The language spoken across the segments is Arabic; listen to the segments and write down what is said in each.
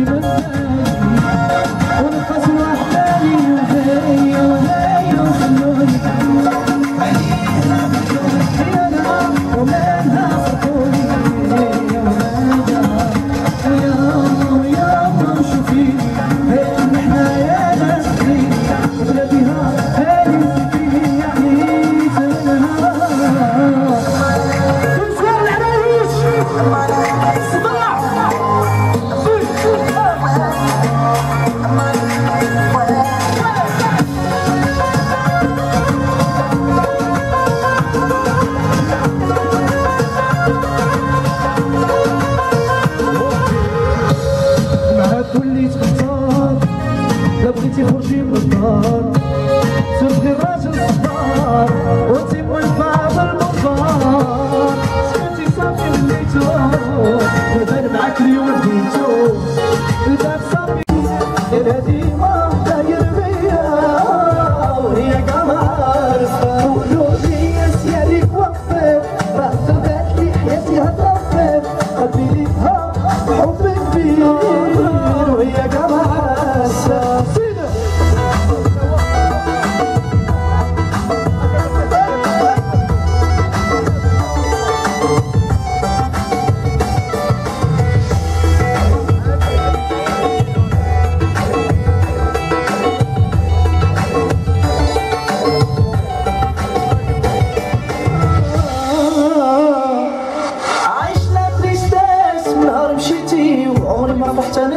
Shiva. Oh.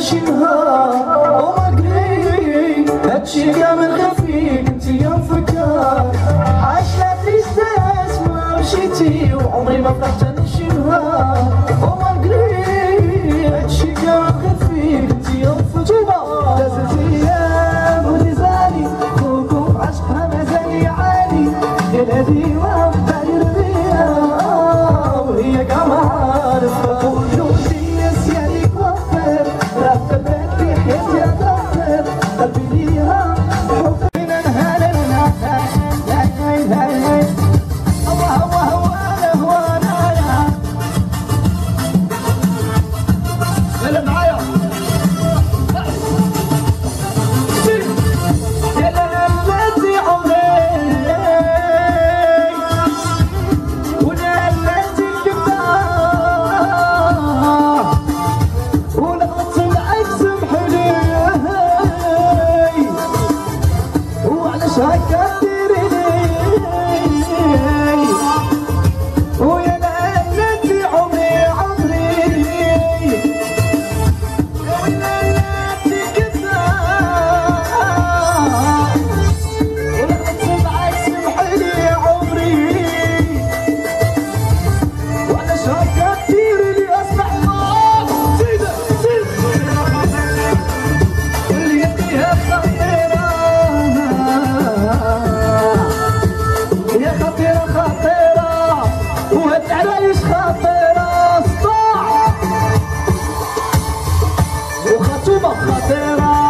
شبها وما قري هادشي كامل خفي فيك انت يا مفكر. عاش لا تريستاس ما مشيتي وعمري ما فرحت أنا شبها وما قري هادشي كامل خفي فيك انت يا مفكر دازت أيام ونزالي خوكم عشقها مازال يعاني. يا نادي sợ chết 这么好的吗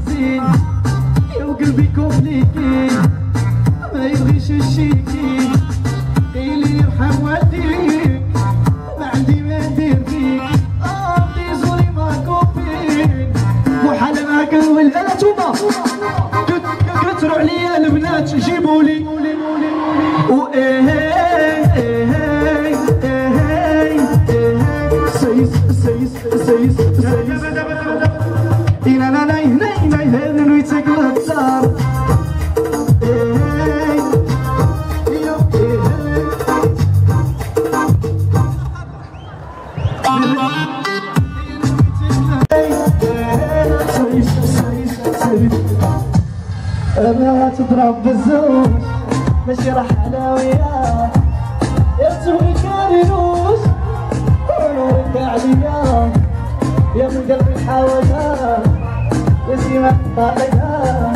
كومبليكي ما يبغيش الشيكي اللي يرحم والديك ما عندي ما ندير فيك امي زوري ما كوبين وحال ما كنولد أنا توما كثروا عليا البنات جيبوا لي وايه إيه إيه إيه إيه سيس سيس سيس سيس ما تضرب بالزوج ماشي راح أنا وياه. يا تسوي كارينوس ونورك عليا يا من قلبي حاولها يا سيما طالقها.